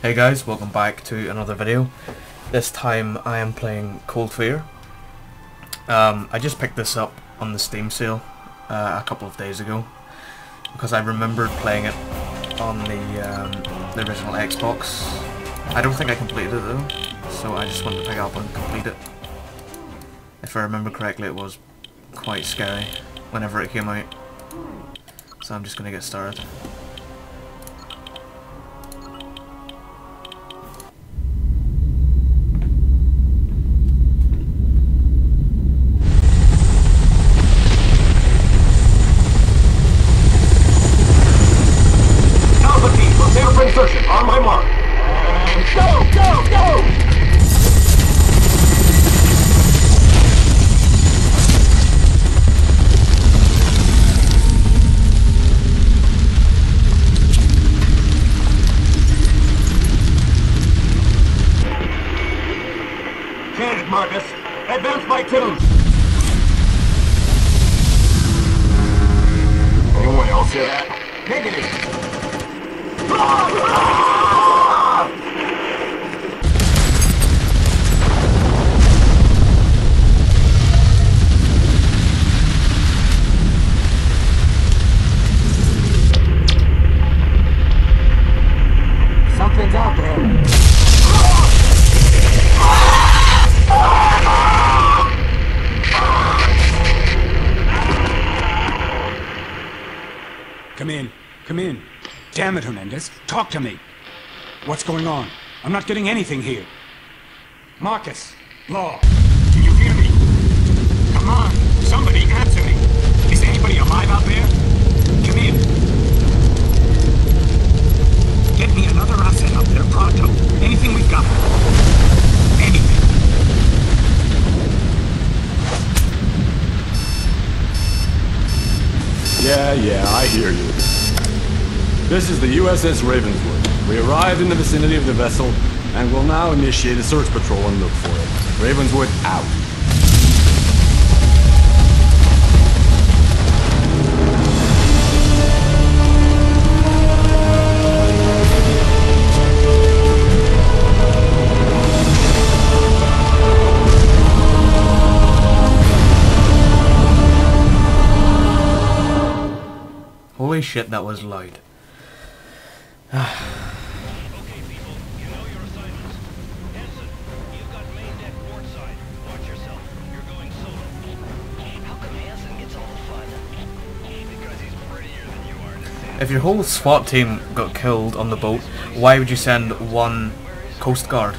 Hey guys, welcome back to another video. This time I am playing Cold Fear. Um, I just picked this up on the Steam sale uh, a couple of days ago because I remembered playing it on the, um, the original Xbox. I don't think I completed it though, so I just wanted to pick up and complete it. If I remember correctly it was quite scary whenever it came out. So I'm just going to get started. By twos. Anyone else hear that? Negative. Ah! Damn it, Hernandez. Talk to me. What's going on? I'm not getting anything here. Marcus. Law. Can you hear me? Come on, somebody answer me. Is anybody alive out there? Come in. Get me another asset up there, pronto. Anything we've got. Anything. Yeah, yeah, I hear you. This is the USS Ravenswood. We arrived in the vicinity of the vessel and will now initiate a search patrol and look for it. Ravenswood out. Holy shit, that was loud. If your whole SWAT team got killed on the boat, why would you send one Coast Guard?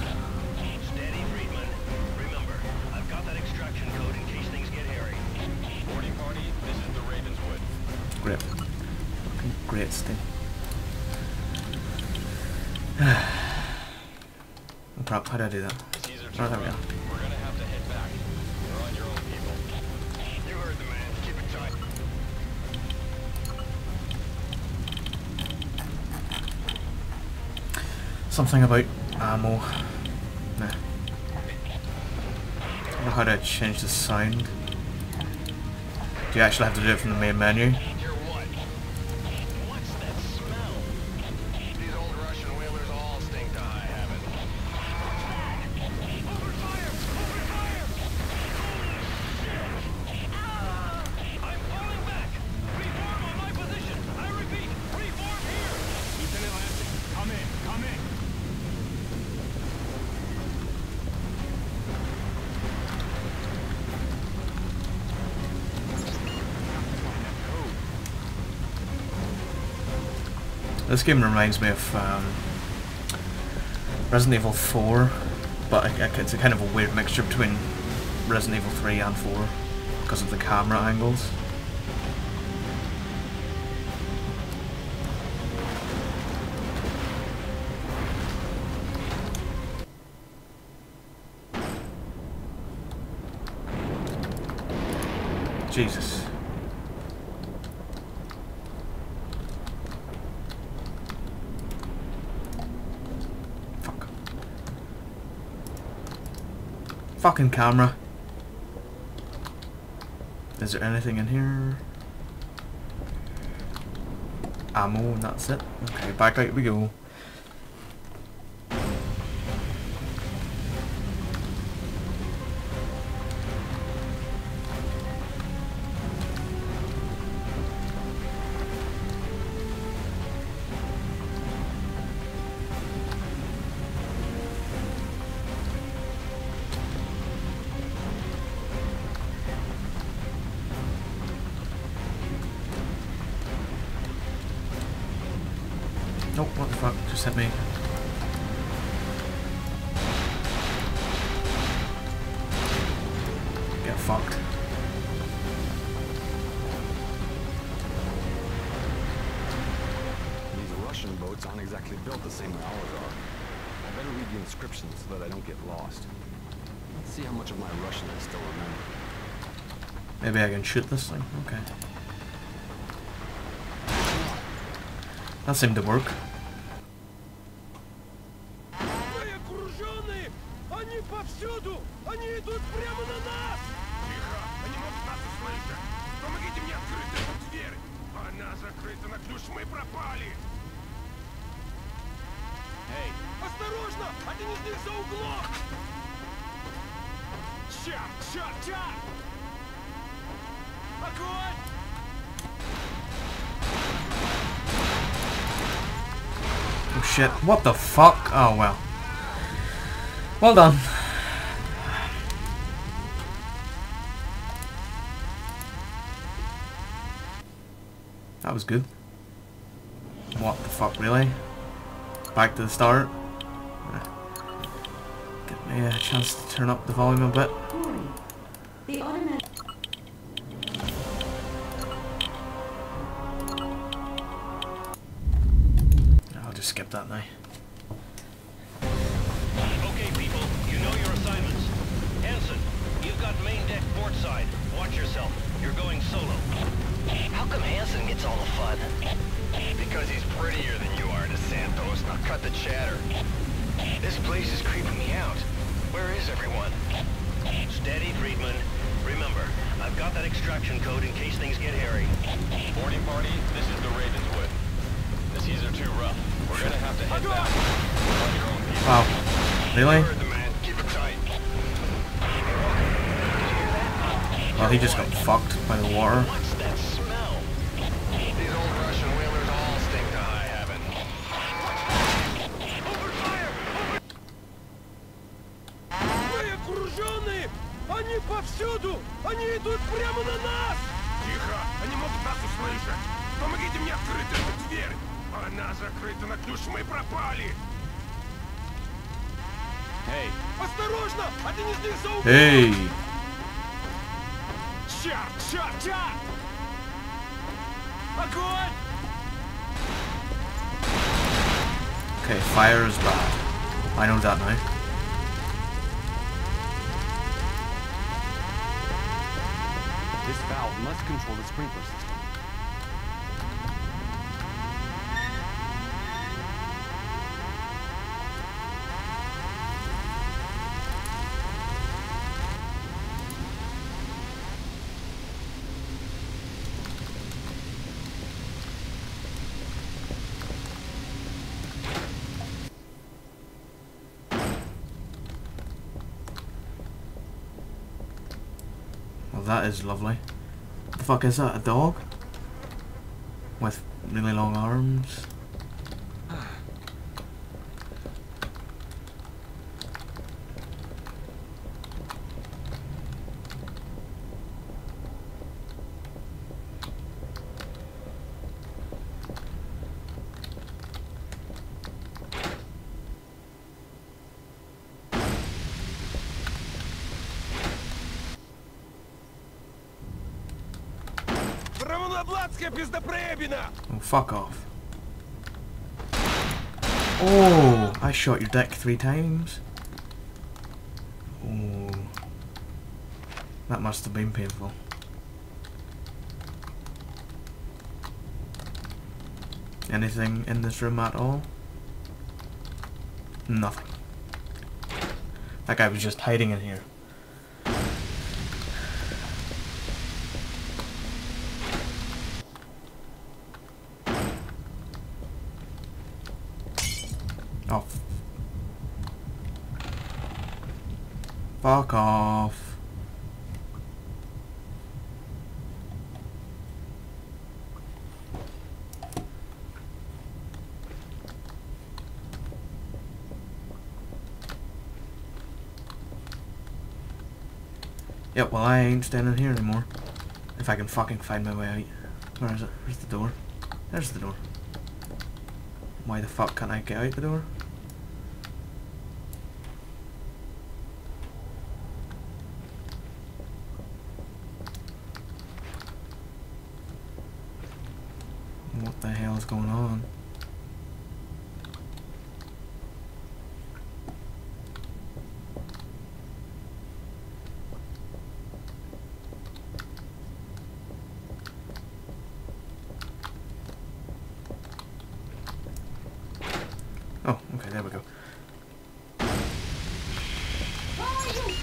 Something about ammo. Nah. I don't know how to change the sound. Do you actually have to do it from the main menu? This game reminds me of um, Resident Evil 4, but it's a kind of a weird mixture between Resident Evil 3 and 4 because of the camera angles. Jesus. Fuck. Fucking camera. Is there anything in here? Ammo and that's it. Okay, back out we go. Just hit me. Get fucked. These Russian boats aren't exactly built the same way ours are. I better read the inscriptions so that I don't get lost. Let's see how much of my Russian I still remember. Maybe I can shoot this thing. Okay. That seemed to work. Она закрыта на ключ, мы пропали! Эй, осторожно! Один из них за углом! Черт, черт, черт! Огонь! Oh shit. What the fuck? Oh well. Well done. That was good. What the fuck, really? Back to the start? Give me a chance to turn up the volume a bit. I'll just skip that now. Okay, people, you know your assignments. Hansen, you've got main deck port side. Watch yourself. You're going solo. How come Hansen gets all the fun? Because he's prettier than you are, DeSantos. Now cut the chatter. This place is creeping me out. Where is everyone? Steady, Friedman. Remember, I've got that extraction code in case things get hairy. Morning party, this is the Ravenswood. The seas are too rough. We're gonna have to head back. On your own people. Wow. Really? Heard the man. Keep it tight. Well, he just got fucked by the water. Повсюду! Они идут прямо на нас! Тихо! Они могут нас услышать! Помогите мне открыть эту дверь! Она закрыта на ключ, мы пропали! Эй, осторожно! Один из них за углом! Hey! Черт, черт, черт! Огонь! Okay, fire is bad. I know that now. This valve must control the sprinkler system. That is lovely. What the fuck is that? A dog? With really long arms? Oh, fuck off. Oh, I shot your dick three times. Oh. That must have been painful. Anything in this room at all? Nothing. That guy was just hiding in here. Oh. Fuck off. Yep, well I ain't standing here anymore. If I can fucking find my way out. Where is it? Where's the door? There's the door. Why the fuck can't I get out the door? What the hell is going on? Oh, okay, there we go. You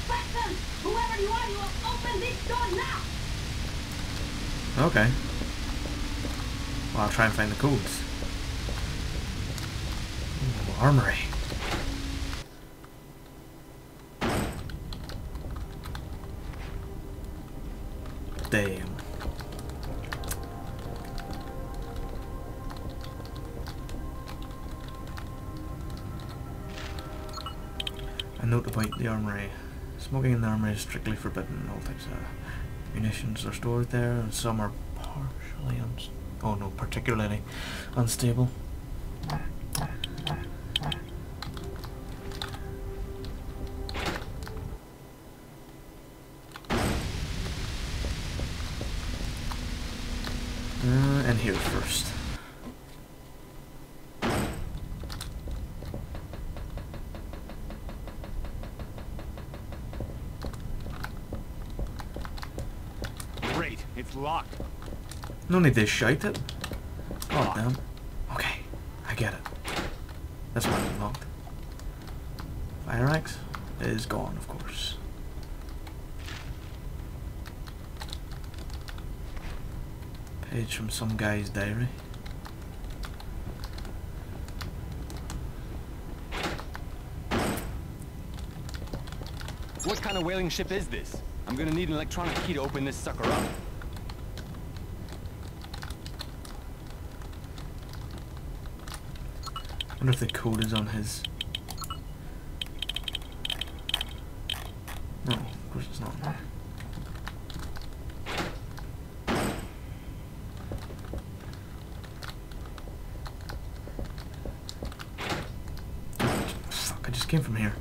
bastard! Whoever you are, you will open this door now! Okay. Well, I'll try and find the codes. Ooh, armory. Note about the armory. Smoking in the armory is strictly forbidden. All types of munitions are stored there, and some are partially uns- oh no, particularly unstable. Uh, and here first. Great, it's locked. No need to shout it. God oh. damn. Okay, I get it. That's why it's locked. Fire axe is gone, of course. Page from some guy's diary. What kind of whaling ship is this? I'm gonna need an electronic key to open this sucker up. Wonder if the code is on his... No, of course it's not. Fuck, I just came from here.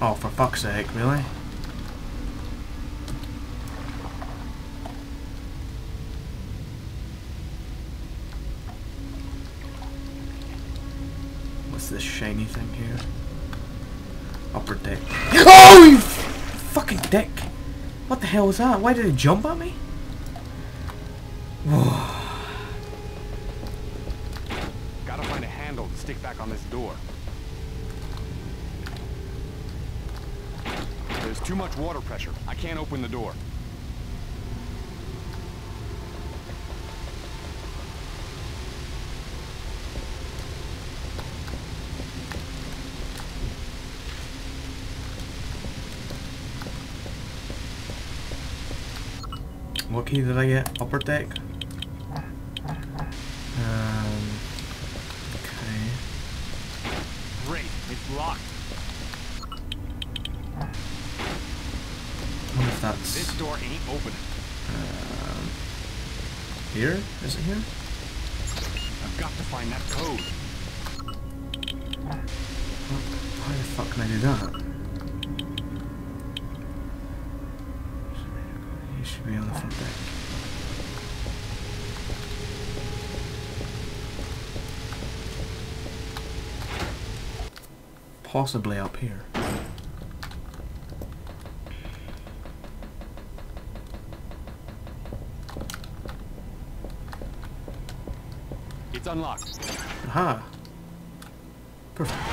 Oh, for fuck's sake, really? What's this shiny thing here? Upper deck. Oh, you fucking dick! What the hell was that? Why did it jump at me? Gotta find a handle to stick back on this door. Too much water pressure. I can't open the door. What key did I get? Upper deck? Um, okay. Great, it's locked. If that's This door ain't open. um, here. Is it here? I've got to find that code. How the fuck can I do that? You should be on the front deck. Possibly up here. Unlocked. Aha! Perfect.